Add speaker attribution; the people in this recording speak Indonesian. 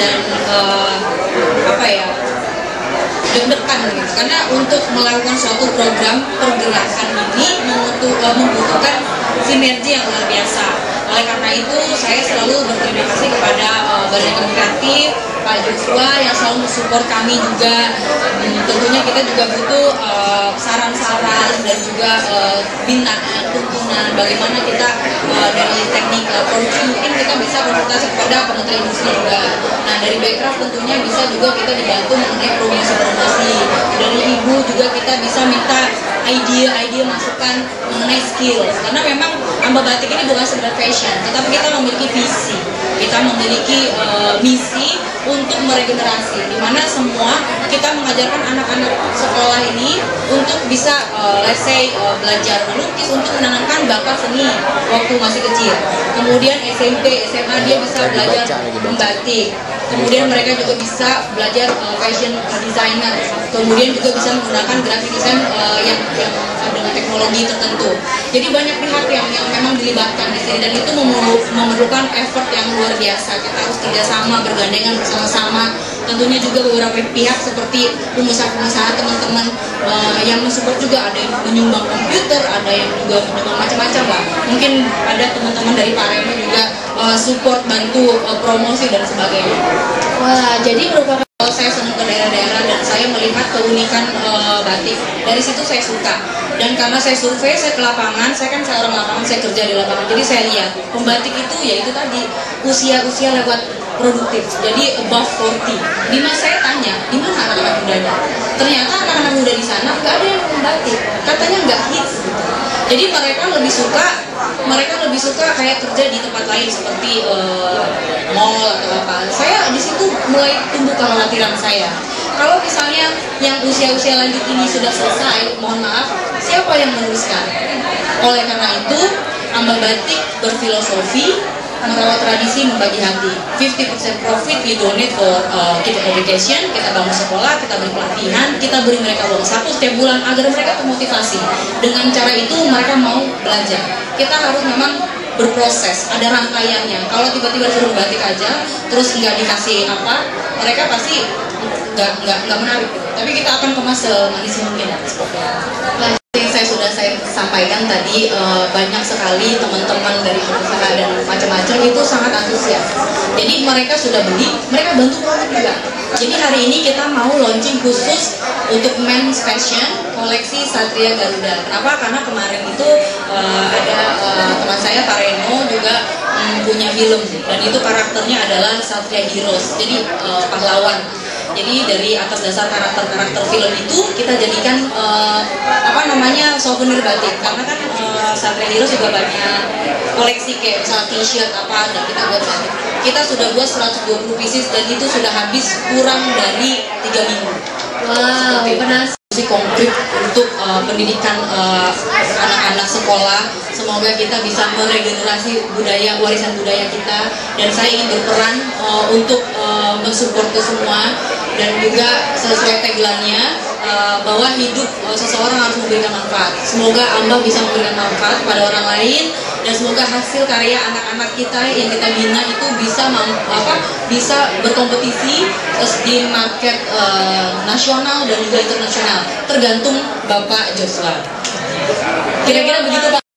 Speaker 1: dan uh, apa ya deg-degan gitu. Karena untuk melakukan suatu program pergerakan ini membutuhkan sinergi yang luar biasa oleh karena itu saya selalu berterima kasih kepada uh, Badan Kreatif Pak Joshua yang selalu mensupport kami juga. Hmm, tentunya kita juga butuh uh, saran-saran uh, dan juga uh, binaan tuntunan bagaimana kita uh, dari teknik uh, produksi mungkin kita bisa konsultasi kepada Kementerian Industri juga. Nah dari backcraft tentunya bisa juga kita dibantu mengenai promosi-promosi. Dari ibu juga kita bisa minta ide-ide masukan mengenai skill. Karena memang amba batik ini bukan sekedar fashion tetapi kita memiliki visi. Kita memiliki uh, misi untuk meregenerasi di mana semua kita mengajarkan anak-anak sekolah ini untuk bisa uh, let's say uh, belajar melukis untuk menanamkan bakat seni waktu masih kecil. Kemudian SMP SMA dia bisa belajar membatik. Kemudian mereka juga bisa belajar uh, fashion designer. Kemudian juga bisa menggunakan graphic design uh, yang dengan teknologi tertentu. Jadi banyak pihak yang, yang memang dilibatkan di sini dan itu memerlukan effort yang luar biasa. Kita harus kerjasama bergandengan bersama-sama. Tentunya juga beberapa pihak seperti pengusaha-pengusaha teman-teman uh, yang mensupport juga. Ada yang menyumbang komputer ada yang juga menyumbang macam-macam lah. Mungkin ada teman-teman dari Pak Remo juga uh, support bantu uh, promosi dan sebagainya. Wah jadi merupakan saya senang ke daerah-daerah dan saya melihat keunikan uh, batik dari situ saya suka. Dan karena saya survei saya ke lapangan saya kan seorang lapangan saya kerja di lapangan. Jadi saya lihat pembatik itu ya itu tadi usia-usia lewat produktif. Jadi above 40 Dimas saya tanya di mana anak-anak mudanya? Ternyata anak-anak muda di sana nggak ada yang membatik katanya nggak hits gitu. Jadi mereka lebih suka mereka lebih suka kayak kerja di tempat lain seperti uh, mall atau apa. Saya di situ mulai tumbuh kekhawatiran saya kalau misalnya yang usia-usia lanjut ini sudah selesai mohon maaf siapa yang meneruskan oleh karena itu Amba Batik berfilosofi merawat tradisi membagi hati. 50% profit we donate for uh, kita education kita bangun sekolah kita beri pelatihan kita beri mereka uang saku setiap bulan agar mereka termotivasi. Dengan cara itu mereka mau belajar. Kita harus memang berproses ada rangkaiannya. Kalau tiba-tiba suruh batik aja terus nggak dikasih apa mereka pasti nggak nggak nggak menarik tapi kita akan kemas semanis mungkin nah, yang saya sudah saya sampaikan tadi uh, banyak sekali teman-teman dari pengusaha dan macam-macam itu sangat antusias. Jadi mereka sudah beli, mereka bantu produk juga. Jadi hari ini kita mau launching khusus untuk men's fashion koleksi Satria Garuda. Kenapa? Karena kemarin itu uh, ada uh, teman saya Pak Reno juga um, punya film dan itu karakternya adalah Satria Heroes. Jadi uh, pahlawan jadi dari atas dasar karakter-karakter film itu kita jadikan uh, apa namanya souvenir batik. Karena kan uh, Satria Heroes juga banyak koleksi kayak misal t-shirt apa dan kita buat batik. Kita sudah buat 120 pieces dan itu sudah habis kurang dari tiga minggu. Wow penas konkret untuk uh, pendidikan anak-anak uh, sekolah. Semoga kita bisa meregenerasi budaya warisan budaya kita. Dan saya ingin berperan uh, untuk uh, mensupport ke semua dan juga sesuai tagline-nya uh, bahwa hidup uh, seseorang harus memberikan manfaat. Semoga Amba bisa memberikan manfaat kepada orang lain dan semoga hasil karya anak-anak kita yang kita bina itu bisa apa bisa berkompetisi di market uh, nasional dan juga internasional tergantung Bapak Joshua. Kira-kira begitu Pak.